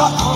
Like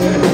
Amen.